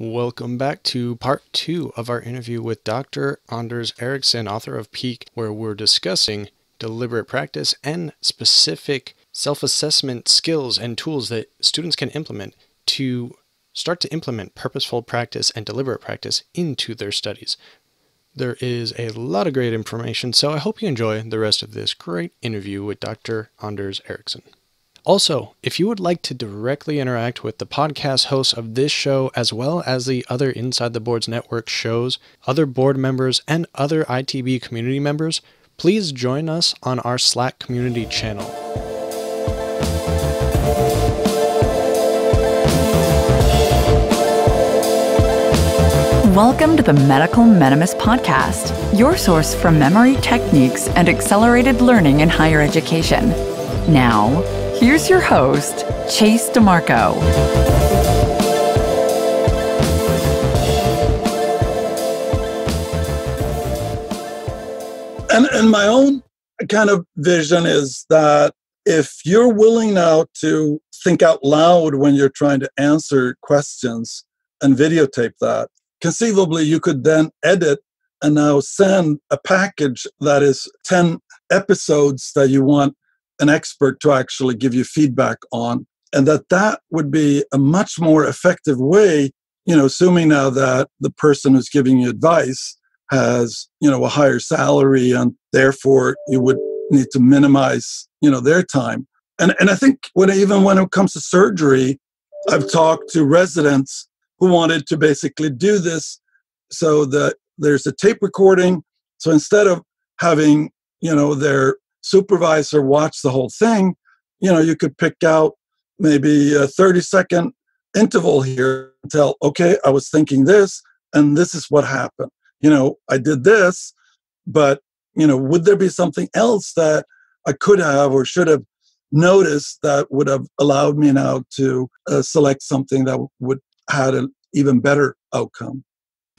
Welcome back to part two of our interview with Dr. Anders Ericsson, author of Peak, where we're discussing deliberate practice and specific self assessment skills and tools that students can implement to start to implement purposeful practice and deliberate practice into their studies. There is a lot of great information, so I hope you enjoy the rest of this great interview with Dr. Anders Ericsson. Also, if you would like to directly interact with the podcast hosts of this show, as well as the other Inside the Boards Network shows, other board members, and other ITB community members, please join us on our Slack community channel. Welcome to the Medical Mnemonist Podcast, your source for memory techniques and accelerated learning in higher education. Now, Here's your host, Chase DeMarco. And, and my own kind of vision is that if you're willing now to think out loud when you're trying to answer questions and videotape that, conceivably you could then edit and now send a package that is 10 episodes that you want an expert to actually give you feedback on and that that would be a much more effective way you know assuming now that the person who's giving you advice has you know a higher salary and therefore you would need to minimize you know their time. And and i think when even when it comes to surgery i've talked to residents who wanted to basically do this so that there's a tape recording. So instead of having you know their supervisor watch the whole thing, you know, you could pick out maybe a 30 second interval here and tell, okay, I was thinking this, and this is what happened. You know, I did this, but, you know, would there be something else that I could have or should have noticed that would have allowed me now to uh, select something that would had an even better outcome?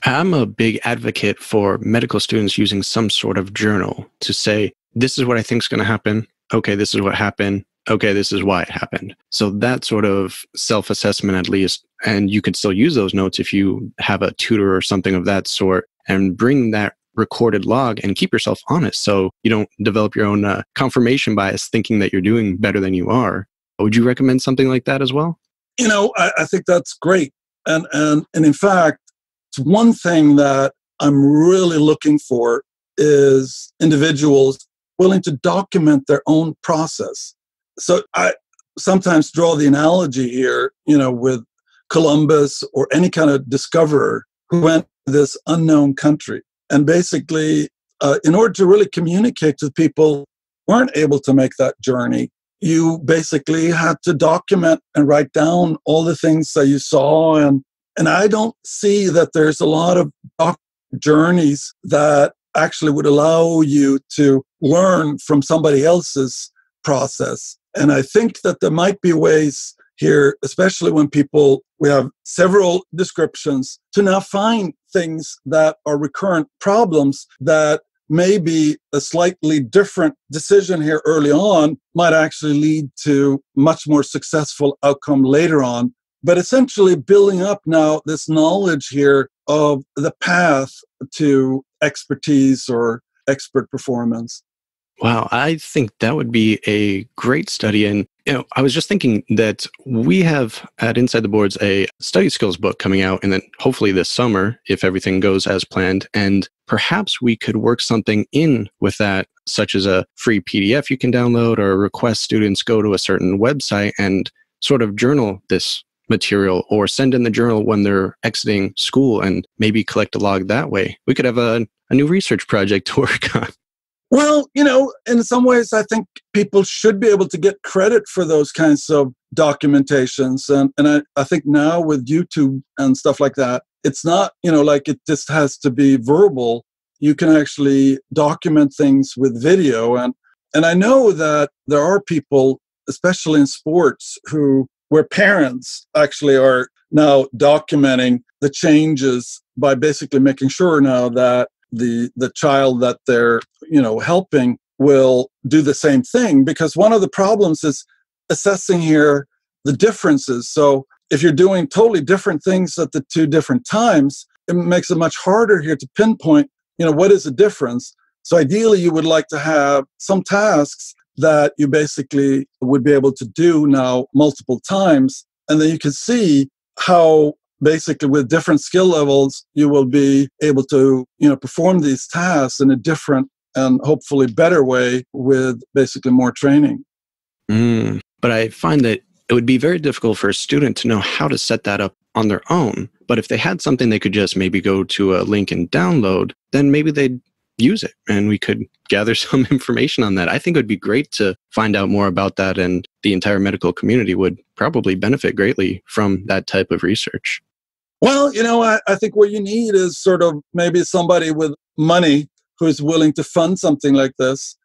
I'm a big advocate for medical students using some sort of journal to say, this is what I think is going to happen. Okay, this is what happened. Okay, this is why it happened. So that sort of self assessment, at least, and you can still use those notes if you have a tutor or something of that sort and bring that recorded log and keep yourself honest so you don't develop your own uh, confirmation bias thinking that you're doing better than you are. Would you recommend something like that as well? You know, I, I think that's great. And, and, and in fact, it's one thing that I'm really looking for is individuals willing to document their own process. So I sometimes draw the analogy here, you know, with Columbus or any kind of discoverer who went to this unknown country. And basically, uh, in order to really communicate to people weren't able to make that journey, you basically had to document and write down all the things that you saw. And, and I don't see that there's a lot of journeys that actually would allow you to learn from somebody else's process. And I think that there might be ways here, especially when people, we have several descriptions, to now find things that are recurrent problems that maybe a slightly different decision here early on might actually lead to much more successful outcome later on but essentially building up now this knowledge here of the path to expertise or expert performance. Wow, I think that would be a great study. And you know, I was just thinking that we have at Inside the Boards a study skills book coming out, and then hopefully this summer, if everything goes as planned, and perhaps we could work something in with that, such as a free PDF you can download, or request students go to a certain website and sort of journal this material or send in the journal when they're exiting school and maybe collect a log that way. We could have a, a new research project to work on. Well, you know, in some ways, I think people should be able to get credit for those kinds of documentations. And, and I, I think now with YouTube and stuff like that, it's not, you know, like it just has to be verbal. You can actually document things with video. And, and I know that there are people, especially in sports, who where parents actually are now documenting the changes by basically making sure now that the the child that they're you know helping will do the same thing because one of the problems is assessing here the differences so if you're doing totally different things at the two different times, it makes it much harder here to pinpoint, you know, what is the difference. So ideally, you would like to have some tasks that you basically would be able to do now multiple times. And then you can see how basically with different skill levels, you will be able to, you know, perform these tasks in a different and hopefully better way with basically more training. Mm, but I find that it would be very difficult for a student to know how to set that up on their own. But if they had something they could just maybe go to a link and download, then maybe they'd use it and we could gather some information on that. I think it would be great to find out more about that and the entire medical community would probably benefit greatly from that type of research. Well, you know, I, I think what you need is sort of maybe somebody with money who is willing to fund something like this.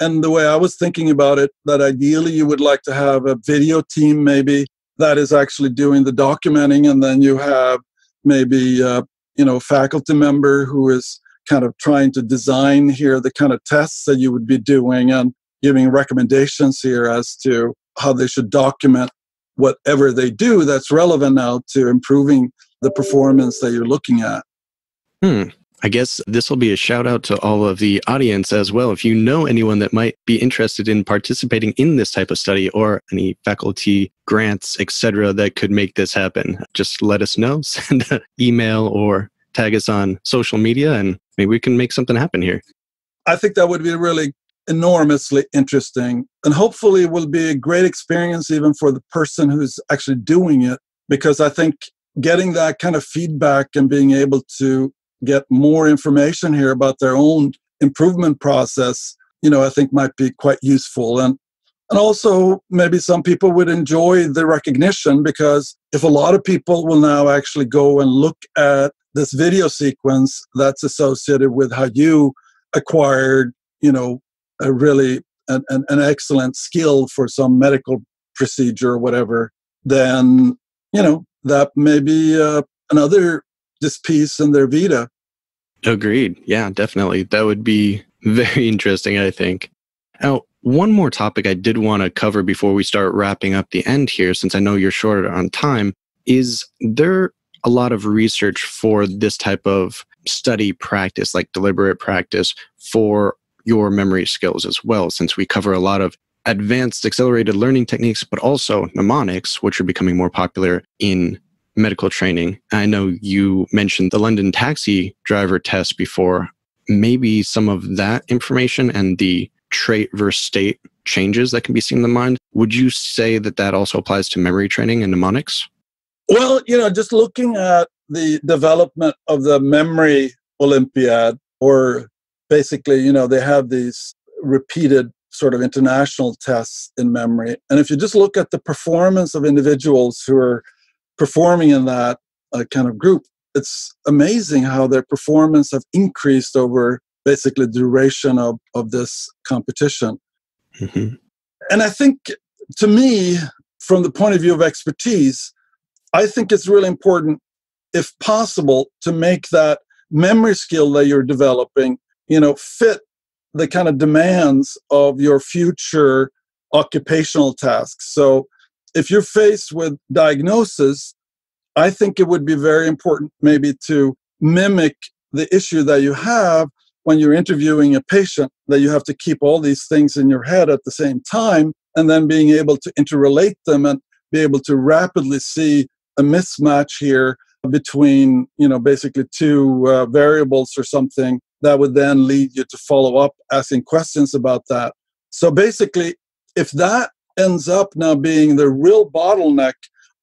And the way I was thinking about it, that ideally you would like to have a video team maybe that is actually doing the documenting, and then you have maybe uh, you know a faculty member who is kind of trying to design here the kind of tests that you would be doing and giving recommendations here as to how they should document whatever they do that's relevant now to improving the performance that you're looking at. Hmm. I guess this will be a shout out to all of the audience as well. If you know anyone that might be interested in participating in this type of study or any faculty grants, etc., that could make this happen, just let us know. Send an email or tag us on social media, and maybe we can make something happen here. I think that would be really enormously interesting, and hopefully, it will be a great experience even for the person who's actually doing it, because I think getting that kind of feedback and being able to get more information here about their own improvement process, you know, I think might be quite useful. And and also maybe some people would enjoy the recognition because if a lot of people will now actually go and look at this video sequence that's associated with how you acquired, you know, a really an, an, an excellent skill for some medical procedure or whatever, then you know that may be uh, another this piece in their vita. Agreed. Yeah, definitely. That would be very interesting, I think. Now, one more topic I did want to cover before we start wrapping up the end here, since I know you're short on time, is there a lot of research for this type of study practice, like deliberate practice, for your memory skills as well, since we cover a lot of advanced accelerated learning techniques, but also mnemonics, which are becoming more popular in medical training. I know you mentioned the London taxi driver test before. Maybe some of that information and the trait versus state changes that can be seen in the mind. Would you say that that also applies to memory training and mnemonics? Well, you know, just looking at the development of the memory Olympiad, or basically, you know, they have these repeated sort of international tests in memory. And if you just look at the performance of individuals who are performing in that uh, kind of group, it's amazing how their performance have increased over basically the duration of, of this competition. Mm-hmm. And I think to me, from the point of view of expertise, I think it's really important, if possible, to make that memory skill that you're developing, you know, fit the kind of demands of your future occupational tasks. So if you're faced with diagnosis, I think it would be very important maybe to mimic the issue that you have when you're interviewing a patient, that you have to keep all these things in your head at the same time, and then being able to interrelate them and be able to rapidly see a mismatch here between, you know, basically two uh, variables or something that would then lead you to follow up asking questions about that. So basically, if that ends up now being the real bottleneck,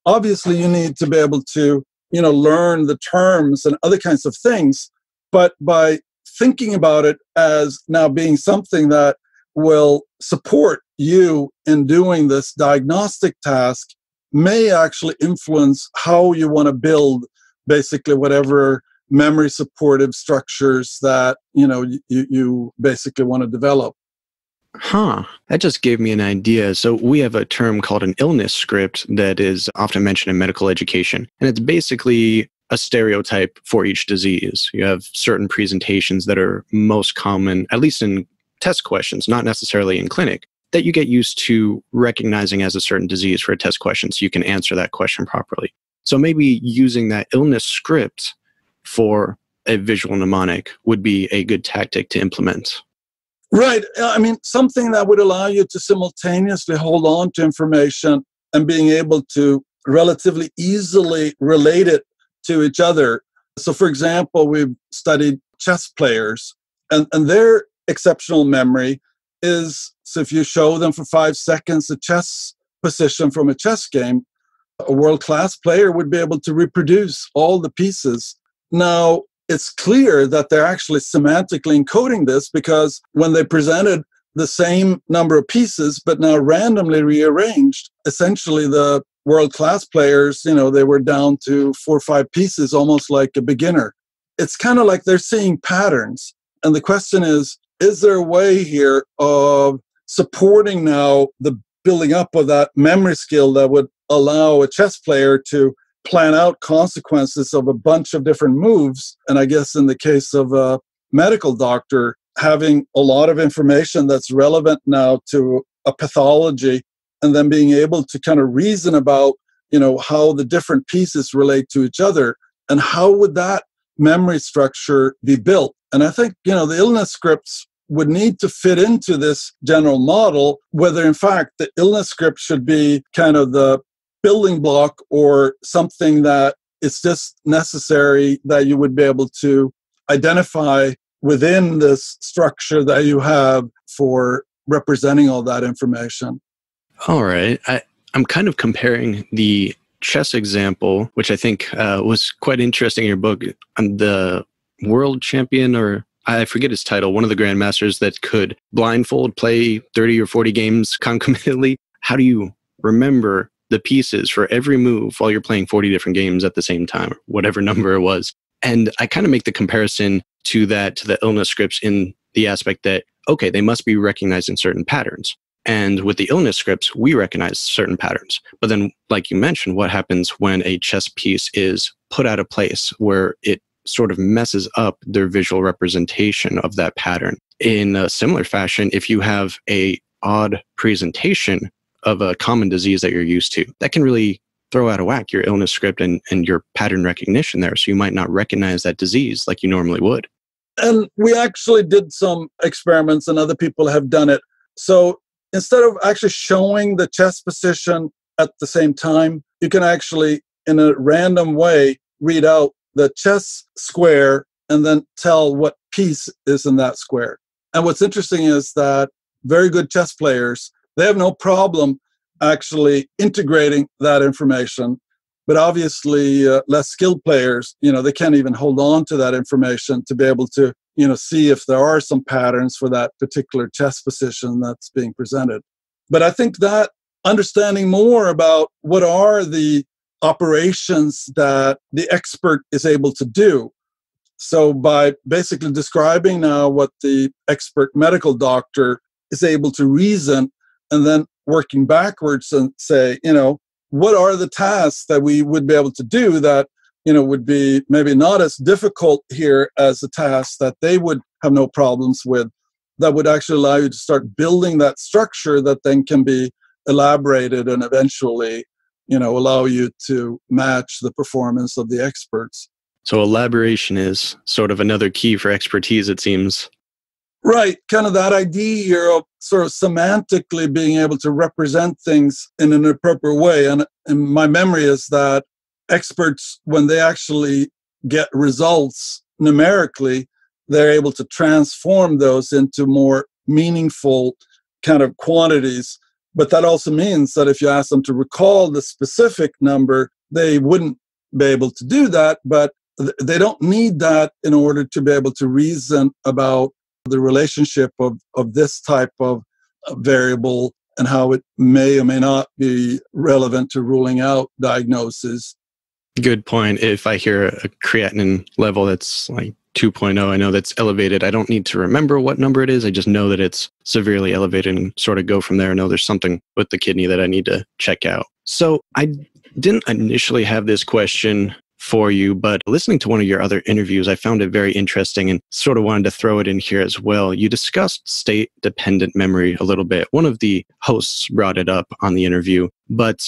obviously you need to be able to, you know, learn the terms and other kinds of things. But by thinking about it as now being something that will support you in doing this diagnostic task may actually influence how you want to build basically whatever memory supportive structures that you know you, you basically want to develop Huh. That just gave me an idea. So, we have a term called an illness script that is often mentioned in medical education. And it's basically a stereotype for each disease. You have certain presentations that are most common, at least in test questions, not necessarily in clinic. that you get used to recognizing as a certain disease for a test question so you can answer that question properly. So maybe using that illness script for a visual mnemonic would be a good tactic to implement. Right. Uh, I mean, something that would allow you to simultaneously hold on to information and being able to relatively easily relate it to each other. So, for example, we've studied chess players, and, and their exceptional memory is so if you show them for five seconds a chess position from a chess game, a world class player would be able to reproduce all the pieces. Now, it's clear that they're actually semantically encoding this because when they presented the same number of pieces but now randomly rearranged essentially the world class players you know they were down to four or five pieces almost like a beginner. It's kind of like they're seeing patterns. And the question is is there a way here of supporting now the building up of that memory skill that would allow a chess player to plan out consequences of a bunch of different moves. And I guess in the case of a medical doctor, having a lot of information that's relevant now to a pathology and then being able to kind of reason about you know how the different pieces relate to each other and how would that memory structure be built and i think you know the illness scripts would need to fit into this general model whether in fact the illness script should be kind of the building block or something that it's just necessary that you would be able to identify within this structure that you have for representing all that information. All right. I, I'm kind of comparing the chess example, which I think uh, was quite interesting in your book, on the world champion or I forget his title, one of the grandmasters that could blindfold play 30 or 40 games concomitantly. How do you remember the pieces for every move while you're playing 40 different games at the same time, whatever number it was. And I kind of make the comparison to that, to the illness scripts in the aspect that, okay, they must be recognized in certain patterns. And with the illness scripts, we recognize certain patterns. But then, like you mentioned, what happens when a chess piece is put out of place where it sort of messes up their visual representation of that pattern? In a similar fashion, if you have a odd presentation of a common disease that you're used to. That can really throw out of whack your illness script and, and your pattern recognition there. So you might not recognize that disease like you normally would. And we actually did some experiments, and other people have done it. So instead of actually showing the chess position at the same time, you can actually, in a random way, read out the chess square and then tell what piece is in that square. And what's interesting is that very good chess players they have no problem actually integrating that information. But obviously, uh, less skilled players, you know, they can't even hold on to that information to be able to, you know, see if there are some patterns for that particular chess position that's being presented. But I think that understanding more about what are the operations that the expert is able to do. So, by basically describing now what the expert medical doctor is able to reason and then working backwards and say, you know, what are the tasks that we would be able to do that, you know, would be maybe not as difficult here as the tasks that they would have no problems with, that would actually allow you to start building that structure that then can be elaborated and eventually, you know, allow you to match the performance of the experts. So elaboration is sort of another key for expertise, it seems. Right, kind of that idea here of sort of semantically being able to represent things in an appropriate way. And, and my memory is that experts, when they actually get results numerically, they're able to transform those into more meaningful kind of quantities. But that also means that if you ask them to recall the specific number, they wouldn't be able to do that. But they don't need that in order to be able to reason about the relationship of, of this type of variable and how it may or may not be relevant to ruling out diagnosis. Good point. If I hear a creatinine level that's like 2.0, I know that's elevated. I don't need to remember what number it is. I just know that it's severely elevated and sort of go from there. I know there's something with the kidney that I need to check out. So I didn't initially have this question for you, but listening to one of your other interviews, I found it very interesting and sort of wanted to throw it in here as well. You discussed state dependent memory a little bit. One of the hosts brought it up on the interview, but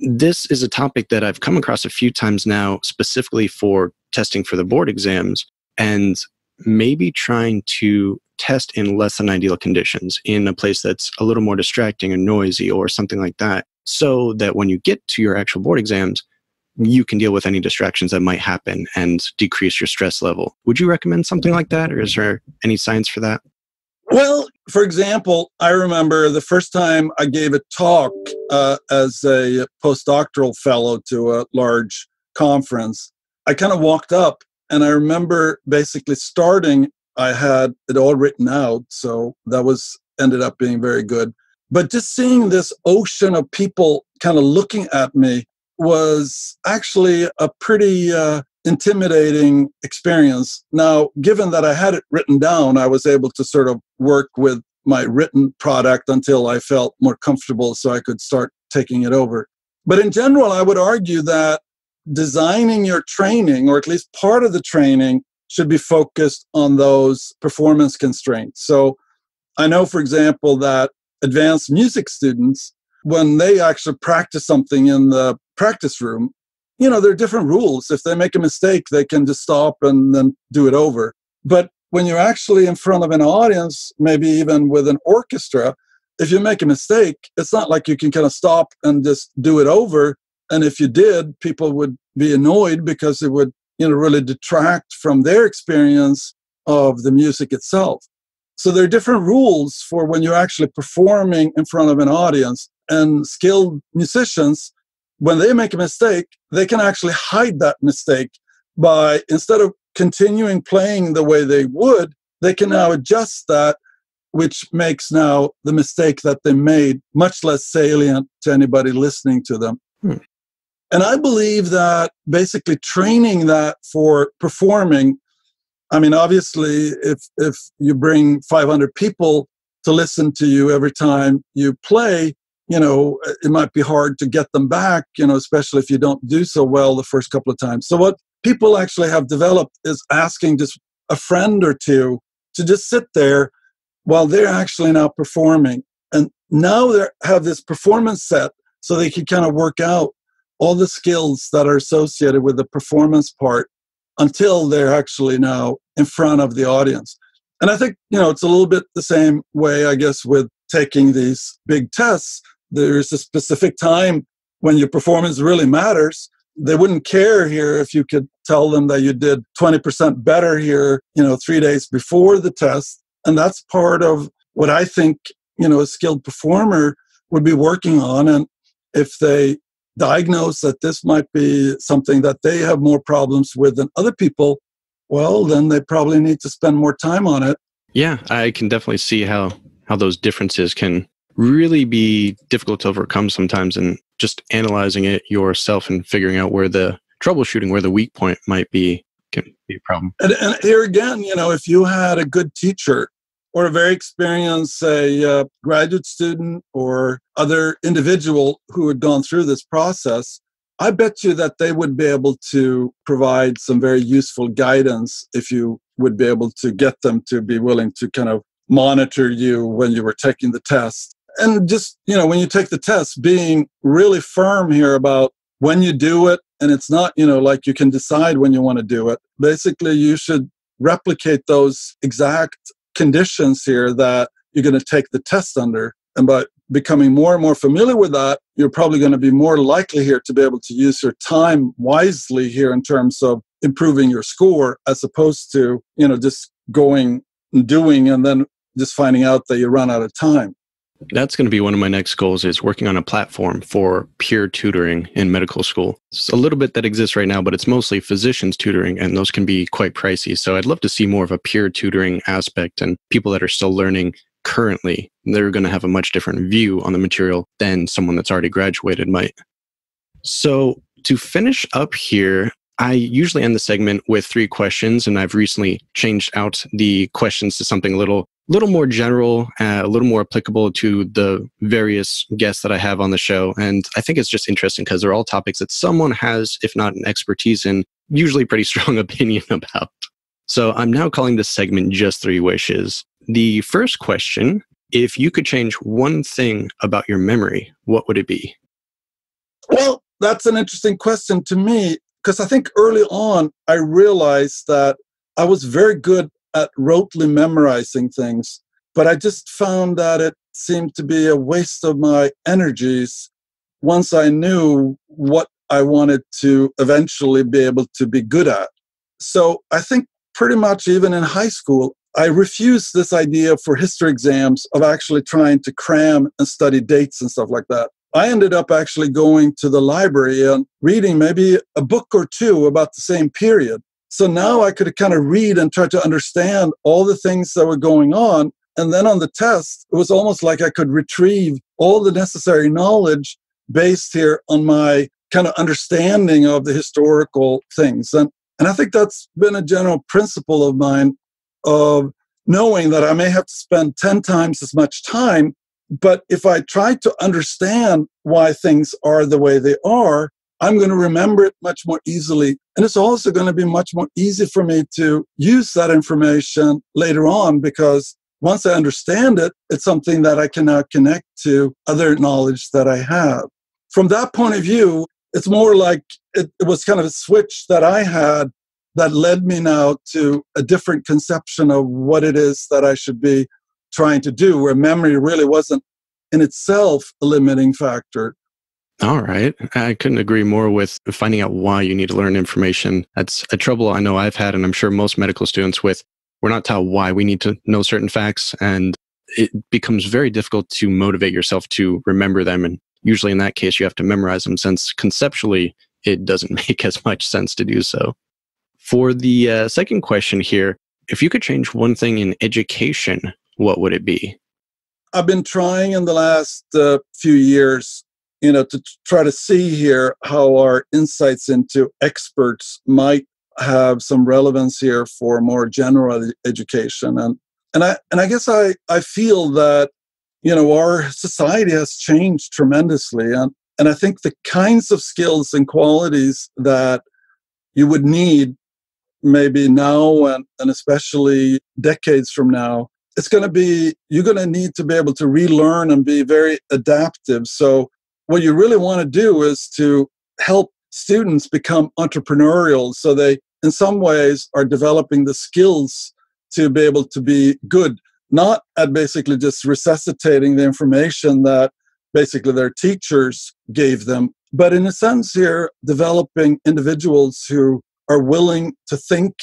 this is a topic that I've come across a few times now, specifically for testing for the board exams and maybe trying to test in less than ideal conditions in a place that's a little more distracting or noisy or something like that. So that when you get to your actual board exams, you can deal with any distractions that might happen and decrease your stress level. Would you recommend something like that, or is there any science for that? Well, for example, I remember the first time I gave a talk uh, as a postdoctoral fellow to a large conference. I kind of walked up and I remember basically starting, I had it all written out. So that was ended up being very good. But just seeing this ocean of people kind of looking at me was actually a pretty uh, intimidating experience. Now, given that I had it written down, I was able to sort of work with my written product until I felt more comfortable so I could start taking it over. But in general, I would argue that designing your training, or at least part of the training, should be focused on those performance constraints. So I know, for example, that advanced music students, when they actually practice something in the practice room, you know, there are different rules. If they make a mistake, they can just stop and then do it over. But when you're actually in front of an audience, maybe even with an orchestra, if you make a mistake, it's not like you can kind of stop and just do it over. And if you did, people would be annoyed because it would, you know, really detract from their experience of the music itself. So there are different rules for when you're actually performing in front of an audience. And skilled musicians when they make a mistake, they can actually hide that mistake by instead of continuing playing the way they would, they can now adjust that, which makes now the mistake that they made much less salient to anybody listening to them. Hmm. And I believe that basically training that for performing, I mean, obviously, if if you bring 500 people to listen to you every time you play, you know, it might be hard to get them back, you know, especially if you don't do so well the first couple of times. So, what people actually have developed is asking just a friend or two to just sit there while they're actually now performing. And now they have this performance set so they can kind of work out all the skills that are associated with the performance part until they're actually now in front of the audience. And I think, you know, it's a little bit the same way, I guess, with taking these big tests there's a specific time when your performance really matters. They wouldn't care here if you could tell them that you did 20% better here you know 3 days before the test. And that's part of what i think you know a skilled performer would be working on. And if they diagnose that this might be something that they have more problems with than other people well then they probably need to spend more time on it. Yeah i can definitely see how how those differences can really be difficult to overcome sometimes and just analyzing it yourself and figuring out where the troubleshooting where the weak point might be can be a problem. And, and here again you know if you had a good teacher or a very experienced say uh, graduate student or other individual who had gone through this process i bet you that they would be able to provide some very useful guidance if you would be able to get them to be willing to kind of monitor you when you were taking the test and just you know when you take the test being really firm here about when you do it and it's not you know like you can decide when you want to do it. Basically you should replicate those exact conditions here that you're going to take the test under and by becoming more and more familiar with that you're probably going to be more likely here to be able to use your time wisely here in terms of improving your score as opposed to you know just going and doing and then just finding out that you run out of time that's going to be one of my next goals is working on a platform for peer tutoring in medical school. It's a little bit that exists right now, but it's mostly physicians tutoring and those can be quite pricey. So I'd love to see more of a peer tutoring aspect and people that are still learning currently, they're going to have a much different view on the material than someone that's already graduated might. So to finish up here, I usually end the segment with three questions, and I've recently changed out the questions to something a little little more general, uh, a little more applicable to the various guests that I have on the show. And I think it's just interesting because they're all topics that someone has, if not an expertise in, usually pretty strong opinion about. So I'm now calling this segment Just Three Wishes. The first question if you could change one thing about your memory, what would it be? Well, that's an interesting question to me because I think early on I realized that I was very good at rotely memorizing things, but I just found that it seemed to be a waste of my energies once I knew what I wanted to eventually be able to be good at. So I think pretty much even in high school, I refused this idea for history exams of actually trying to cram and study dates and stuff like that. I ended up actually going to the library and reading maybe a book or two about the same period. So now I could kind of read and try to understand all the things that were going on. And then on the test, it was almost like I could retrieve all the necessary knowledge based here on my kind of understanding of the historical things. And and I think that's been a general principle of mine of knowing that I may have to spend 10 times as much time. But if I try to understand why things are the way they are, I'm going to remember it much more easily. And it's also going to be much more easy for me to use that information later on because once I understand it, it's something that I can now connect to other knowledge that I have. From that point of view, it's more like it, it was kind of a switch that I had that led me now to a different conception of what it is that I should be trying to do, where memory really wasn't in itself a limiting factor. All right. I couldn't agree more with finding out why you need to learn information. That's a trouble I know I've had, and I'm sure most medical students with. We're not taught why we need to know certain facts, and it becomes very difficult to motivate yourself to remember them. And usually in that case, you have to memorize them since conceptually it doesn't make as much sense to do so. For the uh, second question here, if you could change one thing in education, what would it be? I've been trying in the last uh, few years, you know, to try to see here how our insights into experts might have some relevance here for more general education. And and I and I guess I I feel that you know our society has changed tremendously and and i think the kinds of skills and qualities that you would need maybe now and, and especially decades from now it's going to be you're going to need to be able to relearn and be very adaptive so what you really want to do is to help students become entrepreneurial so they in some ways are developing the skills to be able to be good not at basically just resuscitating the information that basically their teachers gave them, but in a sense here, developing individuals who are willing to think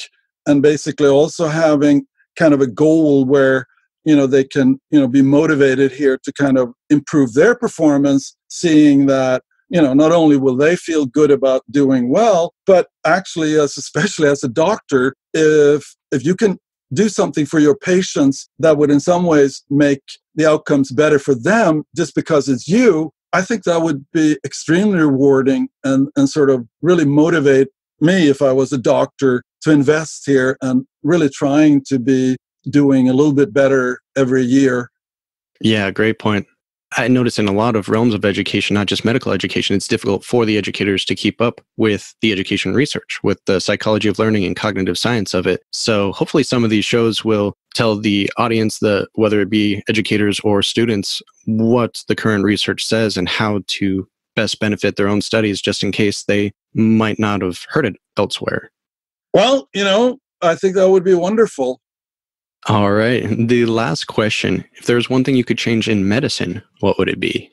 and basically also having kind of a goal where you know they can you know be motivated here to kind of improve their performance seeing that you know not only will they feel good about doing well but actually as especially as a doctor if if you can do something for your patients that would in some ways make the outcomes better for them just because it's you i think that would be extremely rewarding and, and sort of really motivate me if i was a doctor to invest here and really trying to be doing a little bit better every year yeah great point I notice in a lot of realms of education, not just medical education, it's difficult for the educators to keep up with the education research, with the psychology of learning and cognitive science of it. So hopefully some of these shows will tell the audience that whether it be educators or students what the current research says and how to best benefit their own studies just in case they might not have heard it elsewhere. Well, you know, I think that would be wonderful. All right. The last question if there's one thing you could change in medicine, what would it be?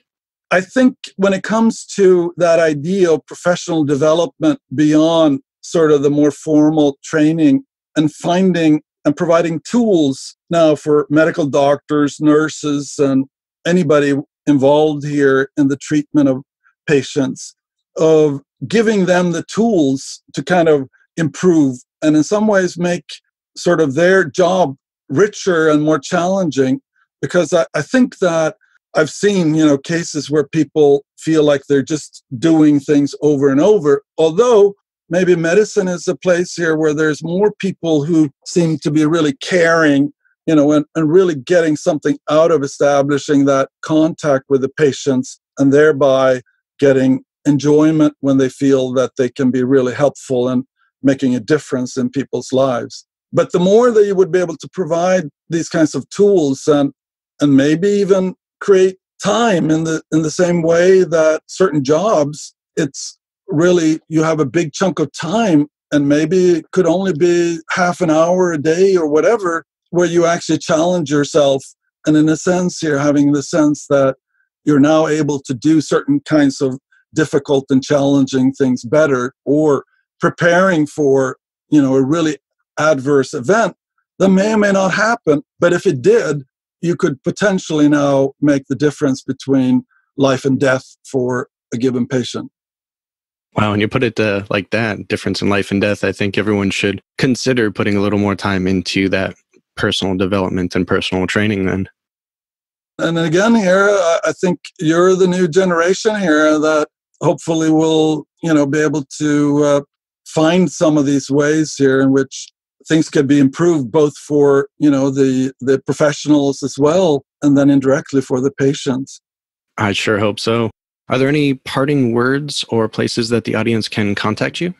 I think when it comes to that idea of professional development beyond sort of the more formal training and finding and providing tools now for medical doctors, nurses, and anybody involved here in the treatment of patients, of giving them the tools to kind of improve and in some ways make sort of their job richer and more challenging because I, I think that I've seen, you know, cases where people feel like they're just doing things over and over. Although maybe medicine is a place here where there's more people who seem to be really caring you know, and, and really getting something out of establishing that contact with the patients and thereby getting enjoyment when they feel that they can be really helpful and making a difference in people's lives. But the more that you would be able to provide these kinds of tools and and maybe even create time in the in the same way that certain jobs, it's really you have a big chunk of time and maybe it could only be half an hour a day or whatever where you actually challenge yourself. And in a sense you're having the sense that you're now able to do certain kinds of difficult and challenging things better or preparing for you know a really adverse event that may or may not happen but if it did you could potentially now make the difference between life and death for a given patient Wow, when you put it uh, like that, difference in life and death, I think everyone should consider putting a little more time into that personal development and personal training then. And again, here, I think you're the new generation here that hopefully will, you know, be able to uh, find some of these ways here in which things can be improved both for, you know, the, the professionals as well, and then indirectly for the patients. I sure hope so. Are there any parting words or places that the audience can contact you?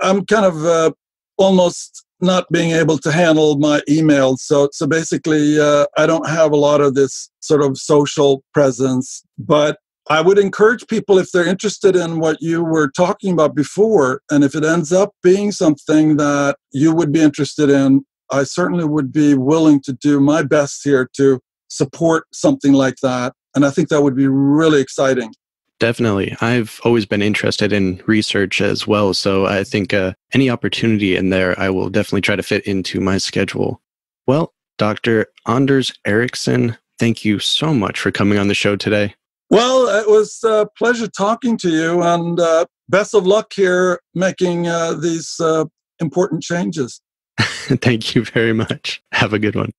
I'm kind of uh, almost not being able to handle my emails. So, so basically, uh, I don't have a lot of this sort of social presence. But I would encourage people if they're interested in what you were talking about before, and if it ends up being something that you would be interested in, I certainly would be willing to do my best here to support something like that. And I think that would be really exciting. Definitely. I've always been interested in research as well. So I think uh, any opportunity in there, I will definitely try to fit into my schedule. Well, Dr. Anders Ericsson, thank you so much for coming on the show today. Well, it was a pleasure talking to you, and uh, best of luck here making uh, these uh, important changes. thank you very much. Have a good one.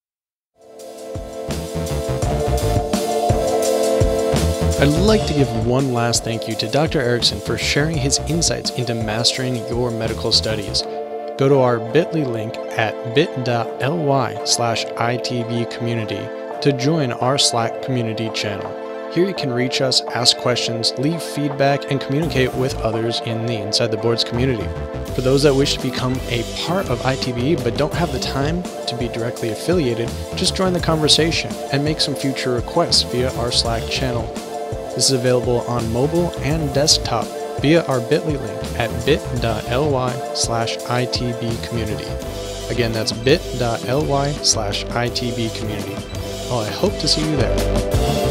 I'd like to give one last thank you to Dr. Ericsson for sharing his insights into mastering your medical studies. Go to our bit.ly link at bit.ly slash ITB community to join our Slack community channel. Here you can reach us, ask questions, leave feedback, and communicate with others in the Inside the Boards community. For those that wish to become a part of ITBE but don't have the time to be directly affiliated, just join the conversation and make some future requests via our Slack channel. This is available on mobile and desktop via our bit.ly link at bit.ly slash ITB community. Again, that's bit.ly slash ITB community. Well, I hope to see you there.